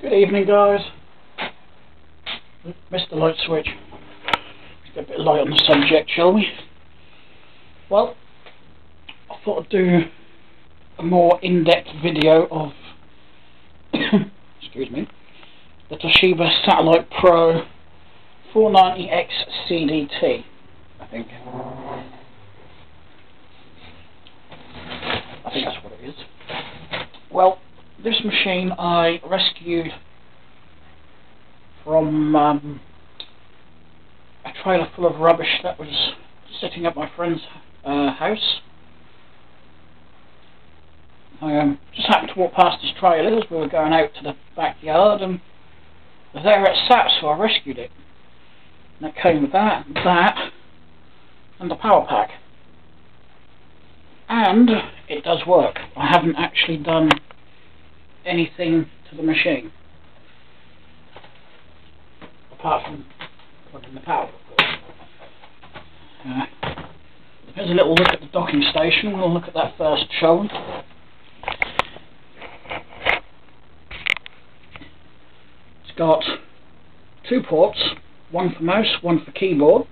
Good evening, guys. Missed the light switch. Let's get a bit of light on the subject, shall we? Well, I thought I'd do a more in-depth video of, excuse me, the Toshiba Satellite Pro 490X CDT, I think. I think that's what it is. Well, this machine I rescued from um, a trailer full of rubbish that was sitting at my friend's uh, house. I um, just happened to walk past his trailer as we were going out to the backyard and there it sat so I rescued it. And it came with that, that and the power pack. And it does work. I haven't actually done anything to the machine. Apart from plugging the power. Uh, here's a little look at the docking station. We'll look at that first, we? It's got two ports, one for mouse, one for keyboard.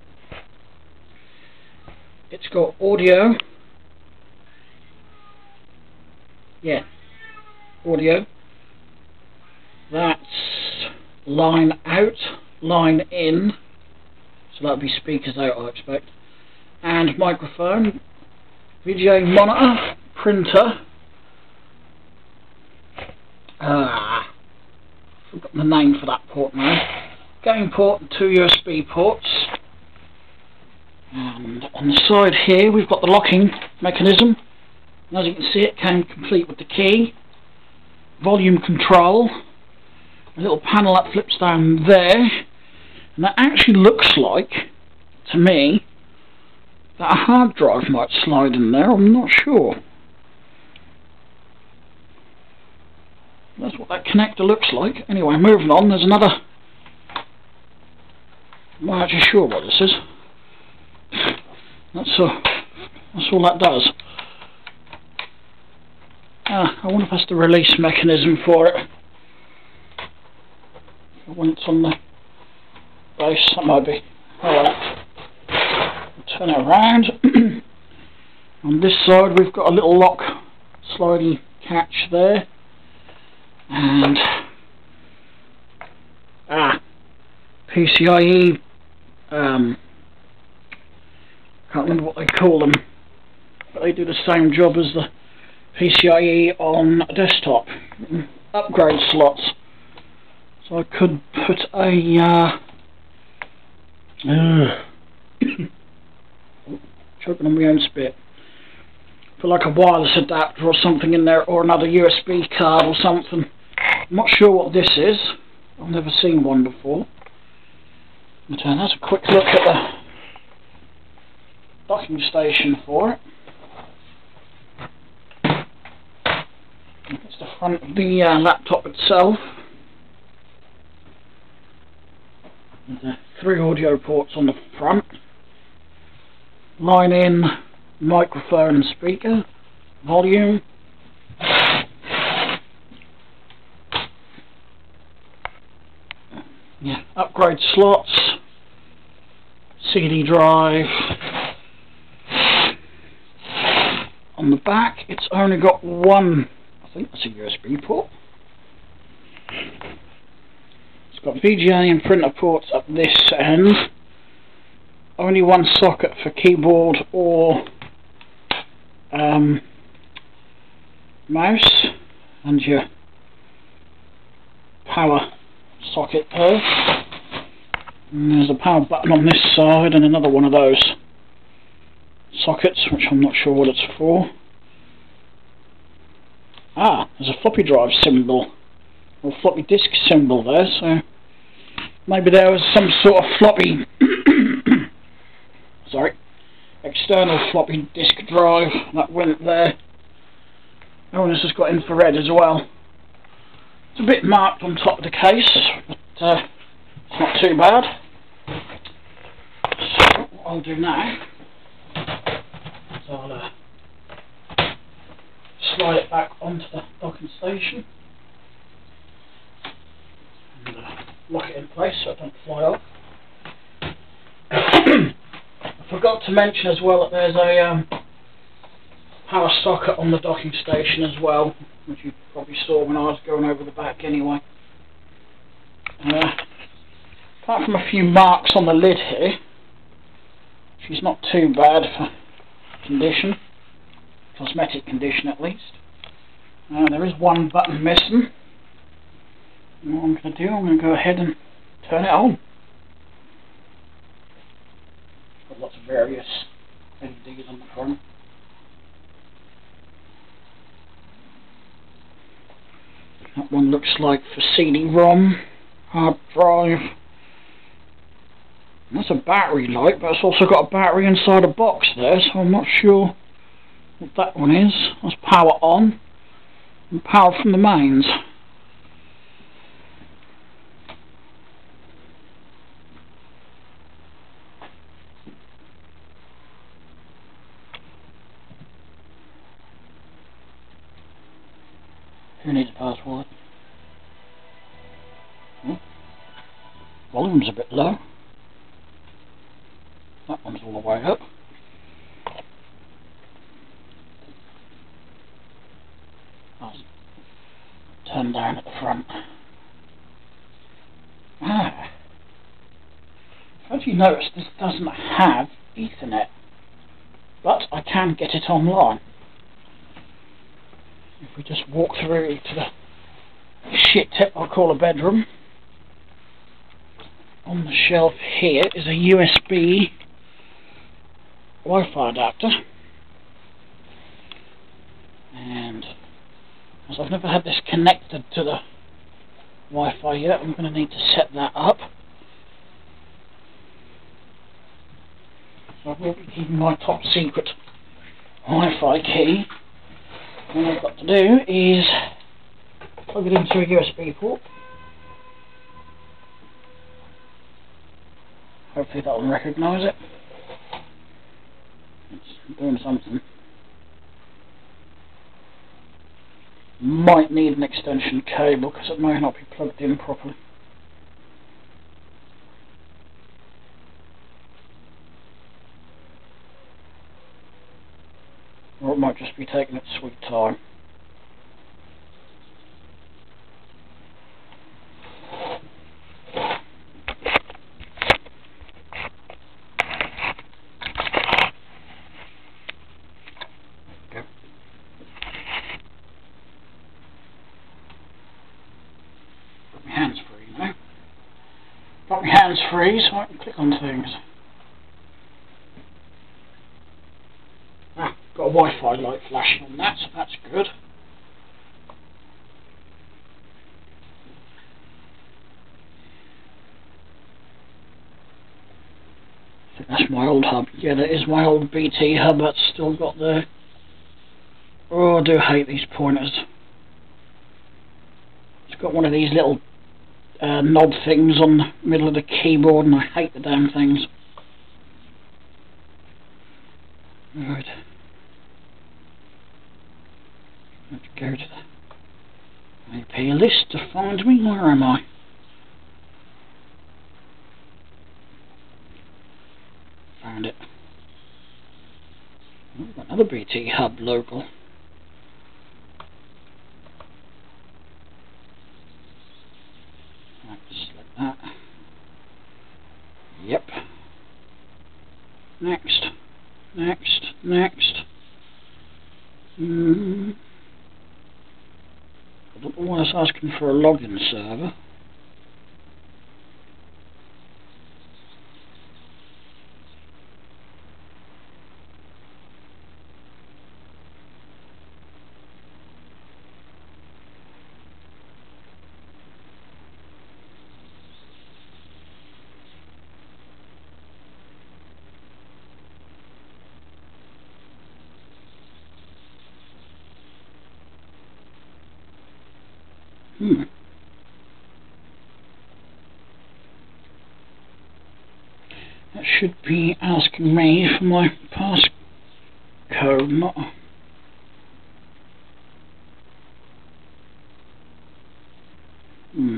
It's got audio. Yeah, audio. That's line out, line in, so that'll be speakers out I expect, and microphone, video monitor, printer, ah, forgot the name for that port now, game port two USB ports, and on the side here we've got the locking mechanism, and as you can see it came complete with the key, volume control, a little panel that flips down there, and that actually looks like, to me, that a hard drive might slide in there, I'm not sure. That's what that connector looks like. Anyway, moving on, there's another... I'm not actually sure what this is. That's, uh, that's all that does. Ah, I wonder if that's the release mechanism for it. When it's on the base, that might be. Alright. Turn it around. on this side we've got a little lock sliding catch there. And ah PCIe um can't remember what they call them. But they do the same job as the PCIe on desktop. Upgrade slots. So I could put a uh, choking on my own spit. Put like a wireless adapter or something in there or another USB card or something. I'm not sure what this is. I've never seen one before. Uh, that's a quick look at the docking station for it It's the front of the uh, laptop itself. the three audio ports on the front. Line in microphone speaker. Volume. Yeah, upgrade slots. CD drive. On the back, it's only got one think that's a USB port. It's got VGA and printer ports up this end. Only one socket for keyboard or um, mouse and your power socket there. And there's a power button on this side and another one of those sockets which I'm not sure what it's for. Ah, there's a floppy drive symbol, or floppy disk symbol there, so maybe there was some sort of floppy, sorry, external floppy disk drive that went there. Oh, and this has got infrared as well. It's a bit marked on top of the case, but uh, it's not too bad. So, what I'll do now is I'll uh, slide it back onto the docking station. lock it in place so it don't fly off. I forgot to mention as well that there's a um, power socket on the docking station as well, which you probably saw when I was going over the back anyway. Uh, apart from a few marks on the lid here, she's not too bad for condition, cosmetic condition at least. Uh, there is one button missing. And what I'm going to do, I'm going to go ahead and turn it on. Got lots of various LEDs on the front. That one looks like for CD-ROM, hard drive. That's a battery light, but it's also got a battery inside a box there, so I'm not sure what that one is. That's power on, and power from the mains. Who needs a password? Hmm? Volume's a bit low. That one's all the way up. I'll turn down at the front. Ah. As you notice, this doesn't have Ethernet, but I can get it online. If we just walk through to the shit tip I'll call a bedroom. On the shelf here is a USB Wi-Fi adapter. And as I've never had this connected to the Wi-Fi yet I'm going to need to set that up I will be my top secret Wi-Fi key all I've got to do is plug it into a USB port. Hopefully that will recognise it. It's doing something. Might need an extension cable because it may not be plugged in properly. Or it might just be taking its sweet time. Hands free now. Got my hands free so I can click on things. Got a Wi-Fi light flashing on that, so that's good. I think that's my old hub. Yeah, that is my old BT hub that's still got the... Oh, I do hate these pointers. It's got one of these little uh, knob things on the middle of the keyboard and I hate the damn things. Right. Let's go to the IP list to find me. Where am I? Found it. Oh, another BT hub local. Like that. Yep. Next. Next. Next. Mm -hmm. I don't know why it's asking for a login server. Hmm. That should be asking me for my passcode, not... Hmm.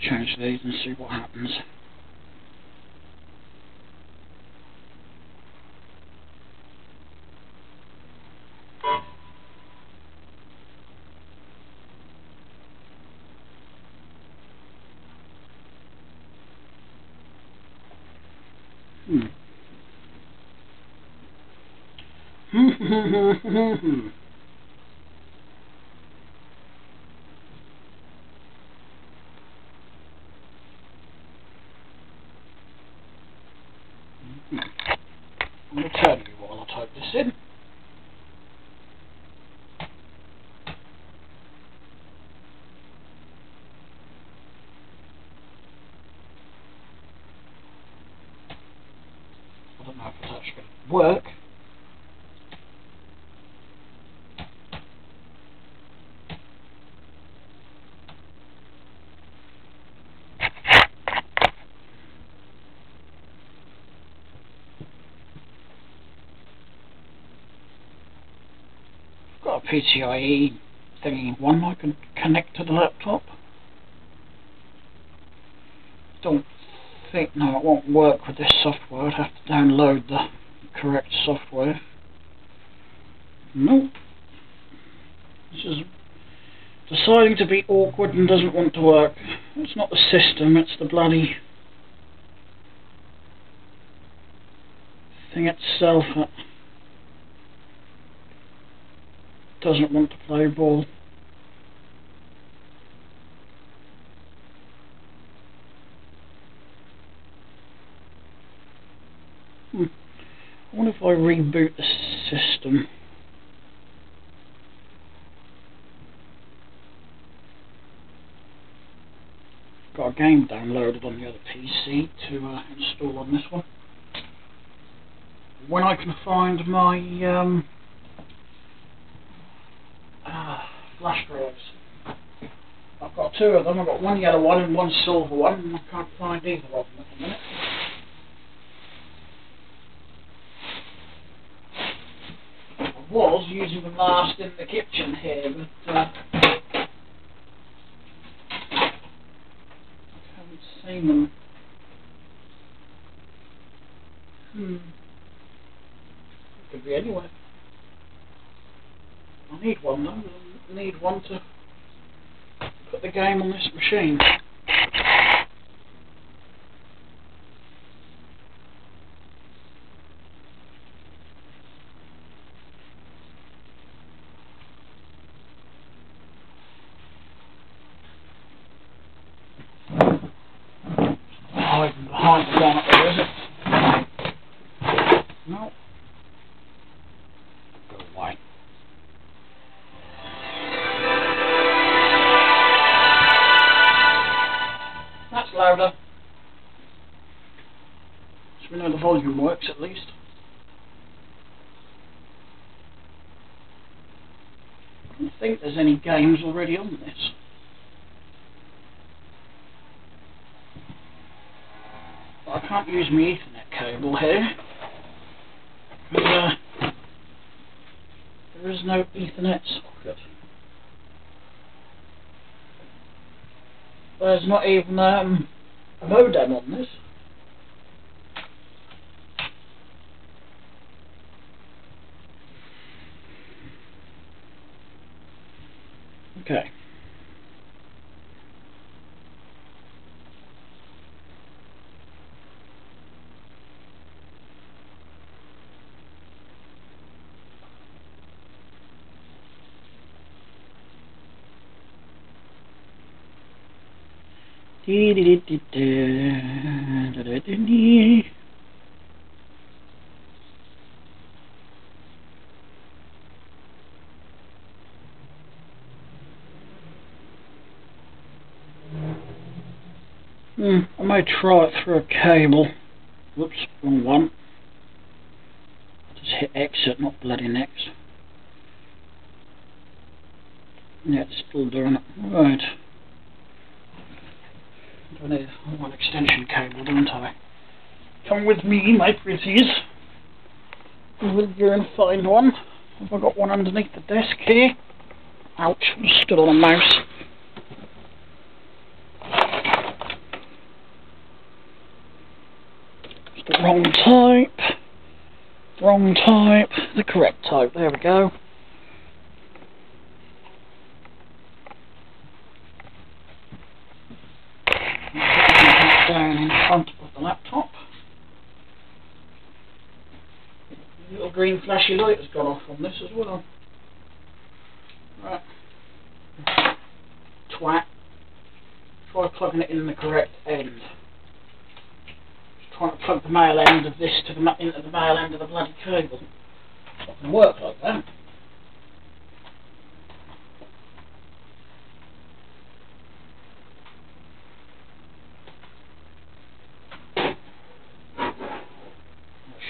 Change these and see what happens. I'm going to tell you while I type this in. I don't know if it's actually going to work. got a PCIe thingy one I can connect to the laptop. Don't think, no it won't work with this software, I'd have to download the correct software. Nope. This is deciding to be awkward and doesn't want to work. It's not the system, it's the bloody thing itself that doesn't want to play ball. Hmm. I wonder if I reboot the system. Got a game downloaded on the other PC to uh, install on this one. When I can find my um, flash drives. I've got two of them. I've got one yellow one and one silver one, and I can't find either of them at the minute. I was using the last in the kitchen here, but uh, I haven't seen them. Hmm. Could be anywhere. I need one though need one to put the game on this machine. So we know the volume works at least. I don't think there's any games already on this. But I can't use my Ethernet cable here. uh, there is no Ethernet socket. There's not even um, a modem on this. Okay. Hmm, Try it through a cable. Whoops, wrong one. Just hit exit, not bloody next. Yeah, it's still doing it. Right. I need one extension cable, don't I? Come with me, my pretties. We'll go and find one. Have I got one underneath the desk here? Ouch, stood on a mouse. Wrong type, wrong type, the correct type, there we go. Down in front of the laptop. The little green flashy light has gone off on this as well. Right. Twat. Try plugging it in the correct end. Plug the male end of this to the into the male end of the bloody cable. Going to work like that. I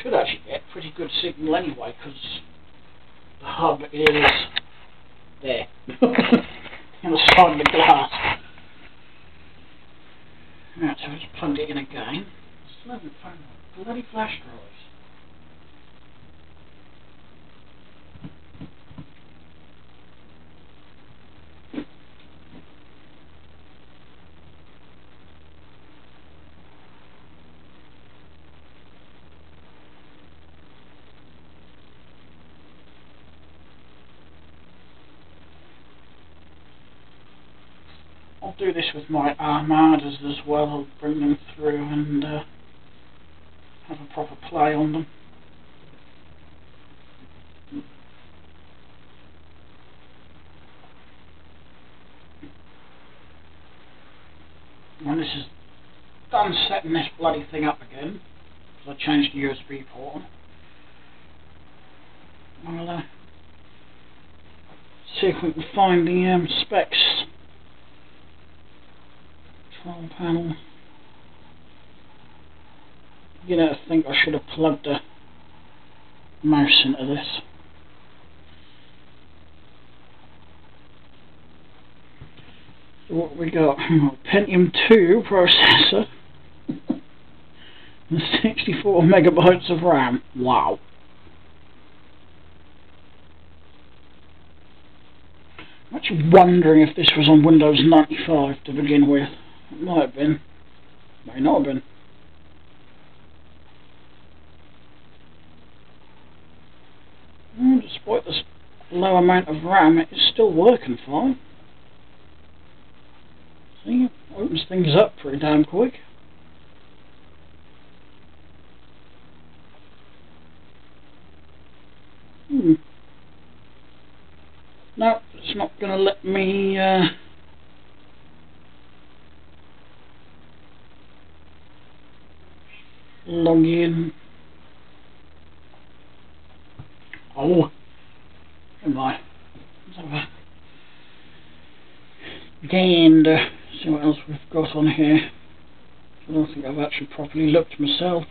should actually get pretty good signal anyway because the hub is there. on the side of the glass. Right, so I just plugged it in again. Still haven't bloody flash drives. I'll do this with my armadas as well. I'll bring them through and uh, proper play on them. When this is done setting this bloody thing up again, because I changed the USB port I'll uh, see if we can find the um, specs control panel. You know, I think I should have plugged a mouse into this. what we got? Pentium 2 processor and 64 megabytes of RAM. Wow. I'm actually wondering if this was on Windows 95 to begin with. It might have been. Might not have been. despite this low amount of RAM, it is still working fine. See, opens things up pretty damn quick. Hmm. No, it's not going to let me... Uh, log in. Oh, am I? And uh, see what else we've got on here. I don't think I've actually properly looked myself.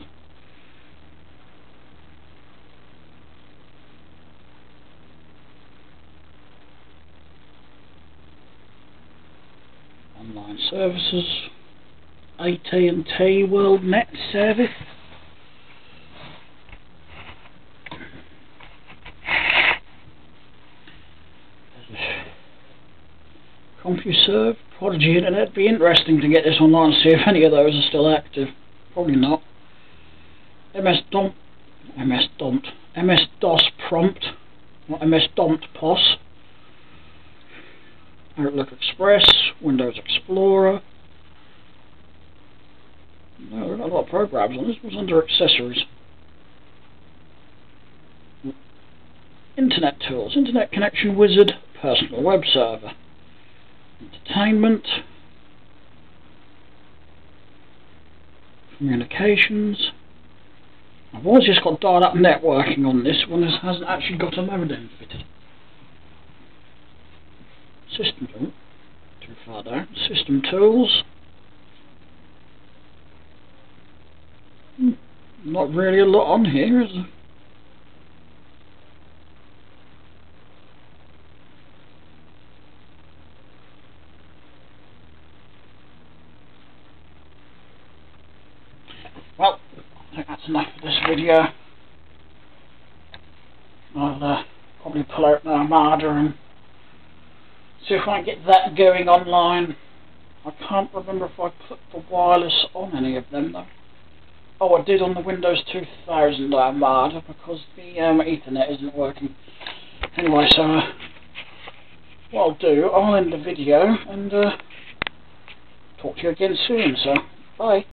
Online services. AT&T World Net Service. serve Prodigy Internet. It'd be interesting to get this online and see if any of those are still active. Probably not. MS DOMP, MS MS DOS Prompt, not MS POS. Outlook Express, Windows Explorer, no, there are a lot of programs on this. was under accessories. Internet tools, Internet Connection Wizard, Personal Web Server, Entertainment, Communications. I've always just got dial-up networking on this one. This hasn't actually got a modem fitted. System, too far down. System tools. Hmm. Not really a lot on here, is there? Well, Enough for this video. I'll uh, probably pull out the Armada and see if I can get that going online. I can't remember if I put the wireless on any of them though. Oh, I did on the Windows 2000 Armada because the um, Ethernet isn't working. Anyway, so uh, what I'll do, I'll end the video and uh, talk to you again soon. So, bye.